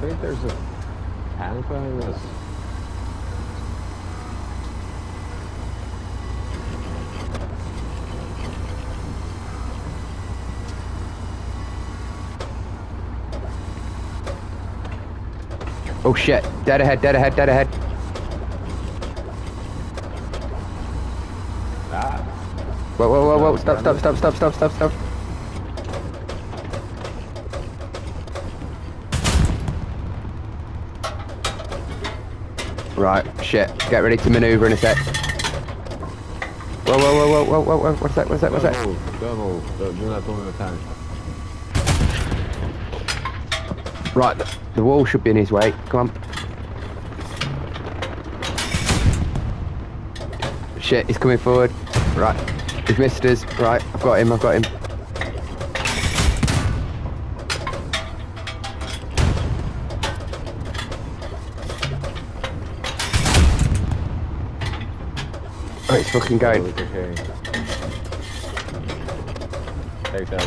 think there's a tank behind us. Oh shit. Dead ahead, dead ahead, dead ahead. Ah, Whoa, whoa, whoa, whoa. Stop, stop, stop, stop, stop, stop, stop. Right, shit. Get ready to maneuver in a sec. Whoa, whoa, whoa, whoa, whoa, whoa. What's that, what's that, what's don't that? move, don't move. Don't, do not go in the tank. Right, the, the wall should be in his way. Come on. Shit, he's coming forward. Right, he's missed us. Right, I've got him, I've got him. Oh, he's fucking going. Oh, okay. Take that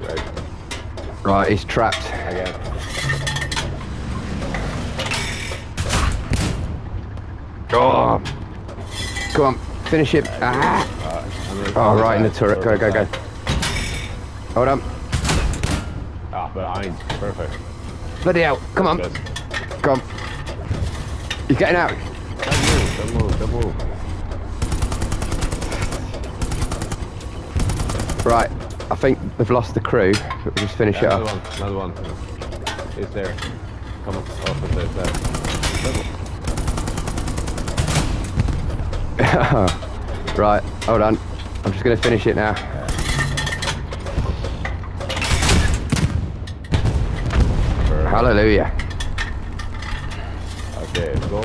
Right, Right, he's trapped. I get Oh. Come on, finish it. Ah. I'm Oh, right in the turret. Go, go, go. Hold on. Ah, behind. Perfect. Bloody hell. Come on. Come on. He's getting out. Don't move, don't move. Right. I think they've lost the crew. We'll just finish Yeah, it another one, another one. It's there. Come on, off of this left. right. Hold on. I'm just going to finish it now. Perfect. Hallelujah. Okay, go.